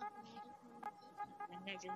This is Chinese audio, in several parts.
Ờ, Ôi Lần này. dừng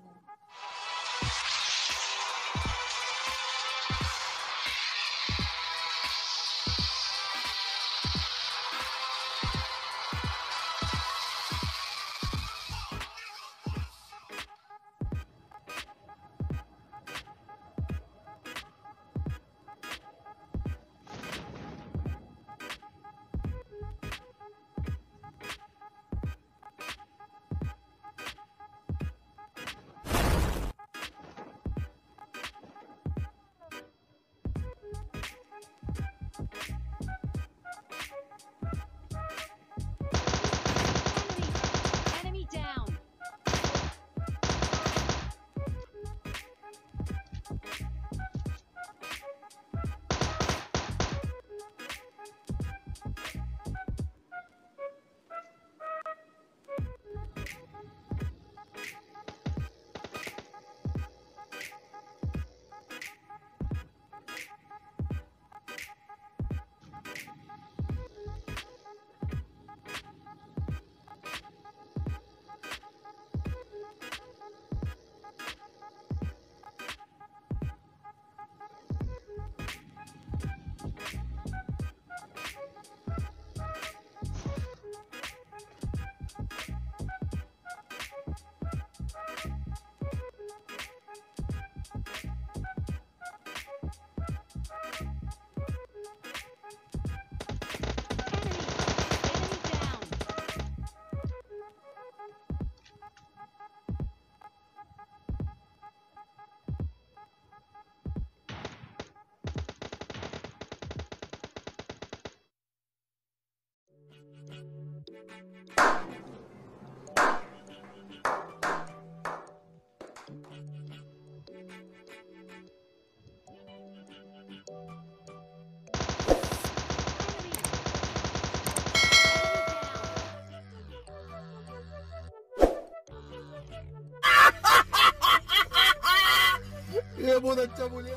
बहुत अच्छा बोले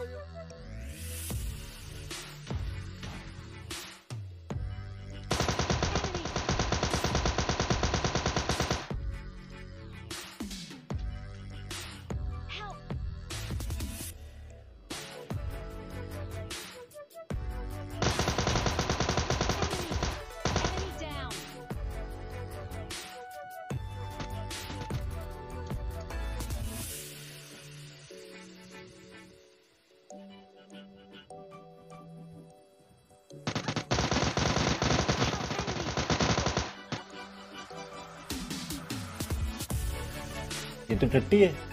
ये तो टट्टी है।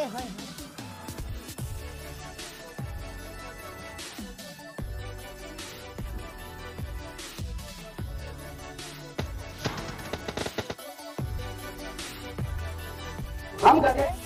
はいはいはい。 Enemy